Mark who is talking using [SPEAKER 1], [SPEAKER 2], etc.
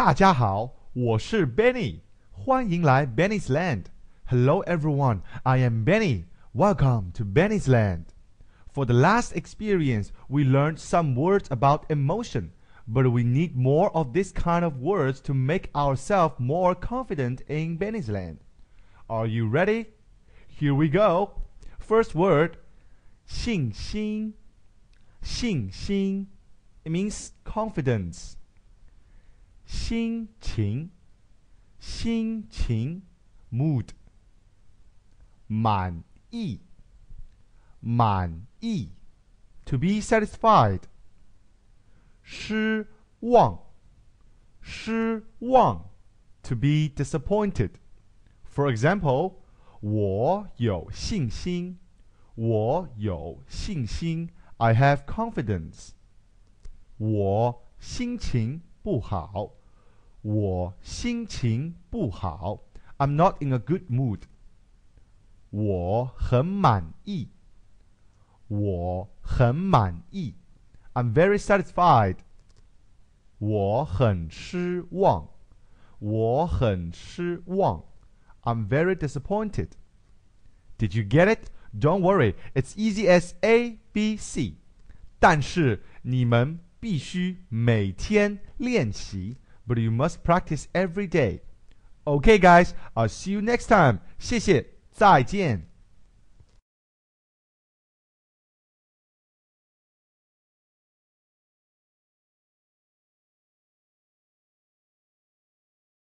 [SPEAKER 1] 大家好，我是 Benny，欢迎来 Benny's Land。Hello everyone, I am Benny. Welcome to Benny's Land. For the last experience, we learned some words about emotion, but we need more of this kind of words to make ourselves more confident in Benny's Land. Are you ready? Here we go. First word, 信心。信心 it means confidence. 心情，心情 mood。满意，满意 to be satisfied。失望，失望 to be disappointed。For example，我有信心，我有信心，I have confidence。我心情不好， 我心情不好，I'm not in a good mood。我很满意，我很满意，I'm very satisfied。我很失望，我很失望，I'm very disappointed。Did you get it? Don't worry, it's easy as A, B, C。但是你们必须每天练习 ，but you must practice every day. Okay, guys, I'll see you next time. 谢谢，再见。